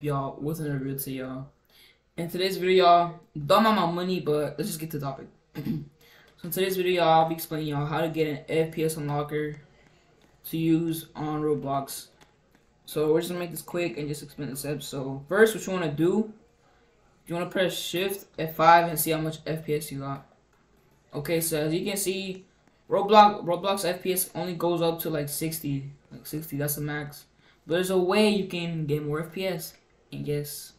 y'all what's another video to y'all? In today's video y'all don't mind my money but let's just get to the topic. So in today's video y'all i'll be explaining y'all how to get an fps unlocker to use on roblox. So we're just gonna make this quick and just explain the steps. So first what you want to do you want to press shift f5 and see how much fps you got. Okay so as you can see roblox roblox fps only goes up to like 60 like 60 that's the max. But there's a way you can get more fps and yes,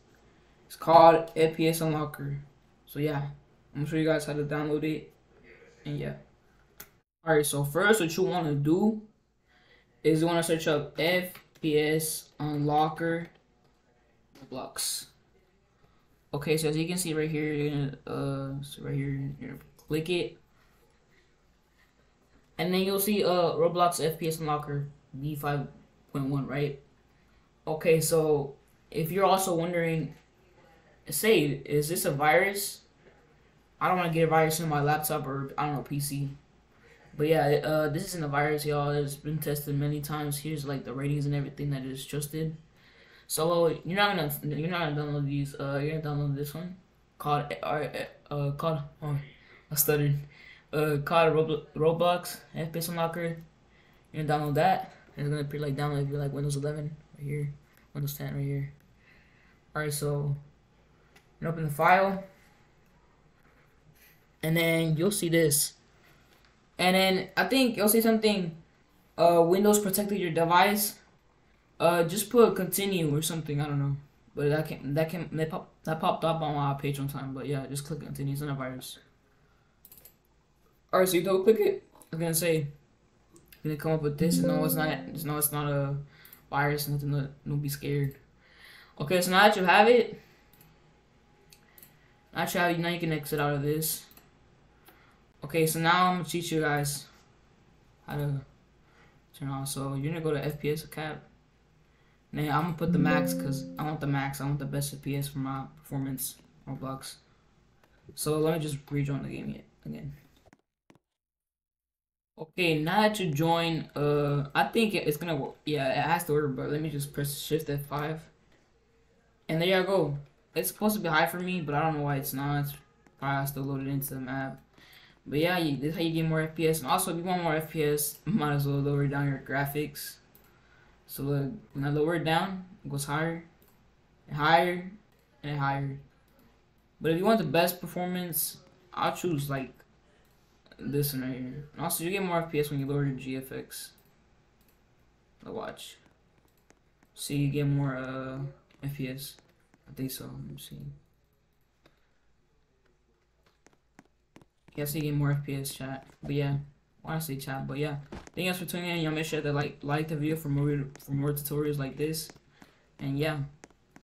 it's called FPS Unlocker. So yeah, I'm gonna show you guys how to download it. And yeah. Alright, so first what you wanna do is you wanna search up FPS Unlocker blocks. Okay, so as you can see right here, you're gonna uh so right here, you're gonna click it. And then you'll see uh Roblox FPS Unlocker V5.1, right? Okay, so if you're also wondering, say, is this a virus? I don't want to get a virus in my laptop or I don't know PC. But yeah, uh, this isn't a virus, y'all. It's been tested many times. Here's like the ratings and everything that is trusted. So you're not gonna you're not gonna download these. Uh, you're gonna download this one called uh, uh called oh, I stuttered. Uh, called Roblox FPS Unlocker. You're gonna download that. And It's gonna appear like download if you're like Windows 11 right here, Windows 10 right here. Alright, so open the file. And then you'll see this. And then I think you'll see something uh Windows protected your device. Uh just put continue or something, I don't know. But that can that can that pop that popped up on my page one time. But yeah, just click continue, it's not a virus. Alright, so you double click it, I'm gonna say gonna come up with this. and No, it's not. No, it's not a virus. Nothing. To, don't be scared. Okay, so now that you have it, now you have it, now you can exit out of this. Okay, so now I'm gonna teach you guys how to turn on. So you're gonna go to FPS cap. Now I'm gonna put the max because I want the max. I want the best FPS for my performance Roblox. So let me just rejoin the game yet again. Okay, now that you join, uh, I think it's gonna work. Yeah, it has to work, but let me just press Shift F5. And there you go. It's supposed to be high for me, but I don't know why it's not. It's probably has to load it into the map. But yeah, you, this is how you get more FPS. And also, if you want more FPS, might as well lower down your graphics. So look, when I lower it down, it goes higher, and higher, and higher. But if you want the best performance, I'll choose like this one right here. Also, you get more FPS when you lower your GFX. Now watch. See, you get more uh FPS. I think so. Let me see. Guess you get more FPS chat. But yeah. Say chat, but yeah. Thank you guys for tuning in. Y'all make sure to like like the video for more for more tutorials like this. And yeah.